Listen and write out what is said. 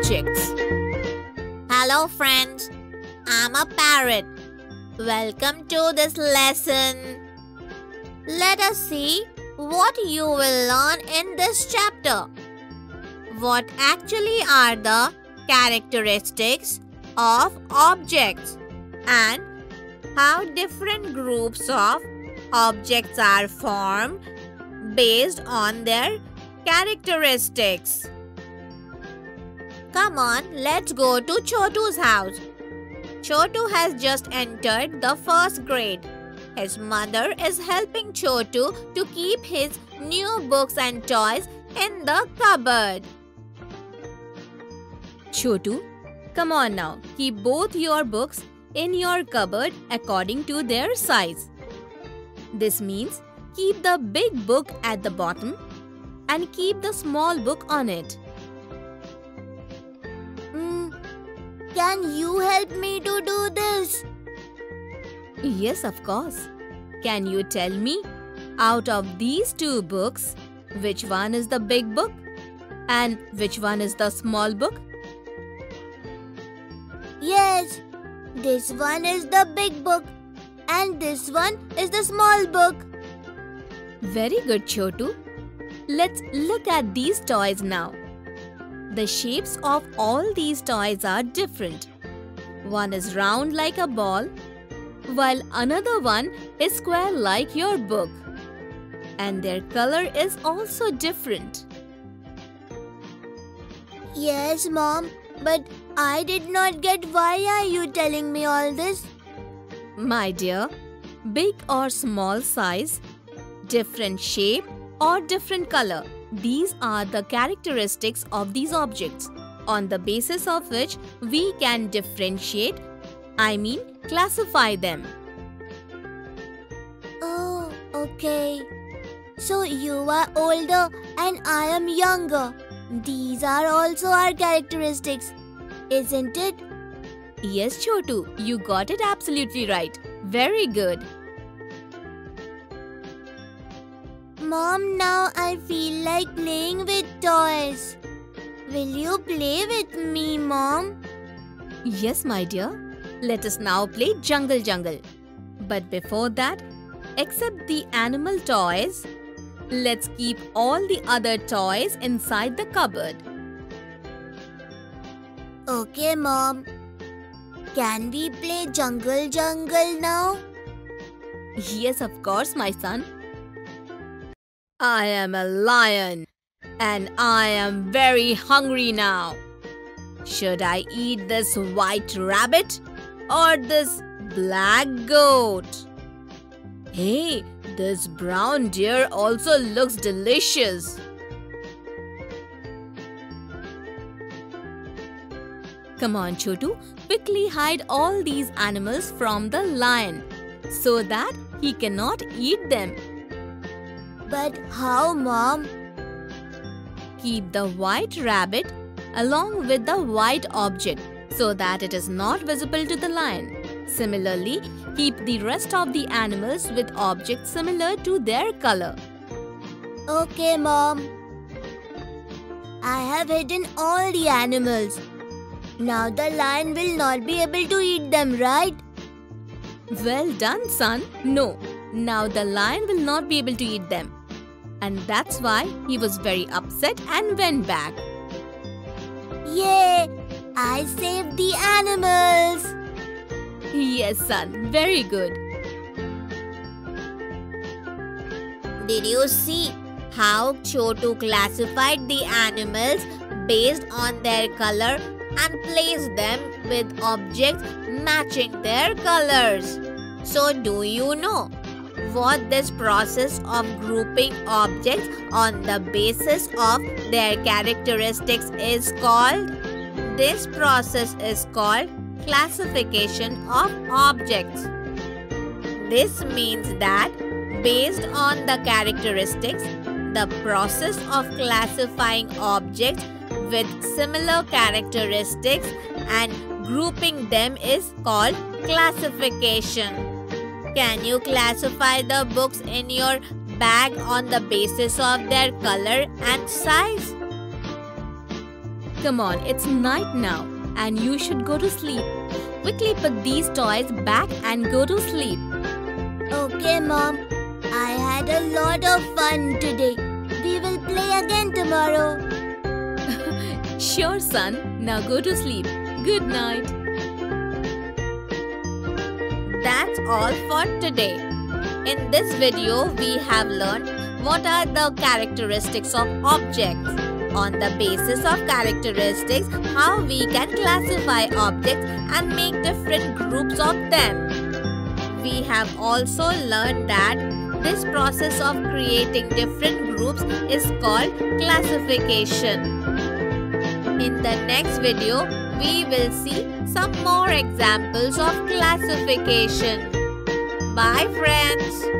objects. Hello, friends. I'm a parrot. Welcome to this lesson. Let us see what you will learn in this chapter. What actually are the characteristics of objects and how different groups of objects are formed based on their characteristics. Come on, let's go to Chotu's house. Chotu has just entered the first grade. His mother is helping Chotu to keep his new books and toys in the cupboard. Chotu, come on now, keep both your books in your cupboard according to their size. This means keep the big book at the bottom and keep the small book on it. Mm, can you help me to do this? Yes, of course. Can you tell me, out of these two books, which one is the big book and which one is the small book? Yes, this one is the big book and this one is the small book. Very good, Chotu. Let's look at these toys now. The shapes of all these toys are different. One is round like a ball, while another one is square like your book. And their color is also different. Yes, Mom, but I did not get why are you telling me all this? My dear, big or small size, different shape or different color. These are the characteristics of these objects on the basis of which we can differentiate, I mean classify them. Oh, okay. So you are older and I am younger. These are also our characteristics, isn't it? Yes, Chotu, you got it absolutely right. Very good. Mom, now I feel like playing with toys. Will you play with me, Mom? Yes, my dear. Let us now play Jungle Jungle. But before that, except the animal toys, let's keep all the other toys inside the cupboard. Okay, Mom. Can we play Jungle Jungle now? Yes, of course, my son. I am a lion and I am very hungry now. Should I eat this white rabbit or this black goat? Hey, this brown deer also looks delicious. Come on, Chotu, quickly hide all these animals from the lion so that he cannot eat them. But how, Mom? Keep the white rabbit along with the white object so that it is not visible to the lion. Similarly, keep the rest of the animals with objects similar to their color. Okay, Mom. I have hidden all the animals. Now the lion will not be able to eat them, right? Well done, son. No, now the lion will not be able to eat them. And that's why he was very upset and went back. Yay! I saved the animals! Yes, son, very good. Did you see how Chotu classified the animals based on their color and placed them with objects matching their colors? So, do you know what this process of grouping objects on the basis of their characteristics is called? This process is called classification of objects. This means that based on the characteristics, the process of classifying objects with similar characteristics and grouping them is called classification. Can you classify the books in your bag on the basis of their color and size? Come on, it's night now and you should go to sleep. Quickly put these toys back and go to sleep. Okay, Mom. I had a lot of fun today. We will play again tomorrow. Sure, son. Now go to sleep. Good night. That's all for today. In this video, we have learned what are the characteristics of objects. On the basis of characteristics, how we can classify objects and make different groups of them. We have also learned that this process of creating different groups is called classification. In the next video, we will see some more examples of classification. Bye friends.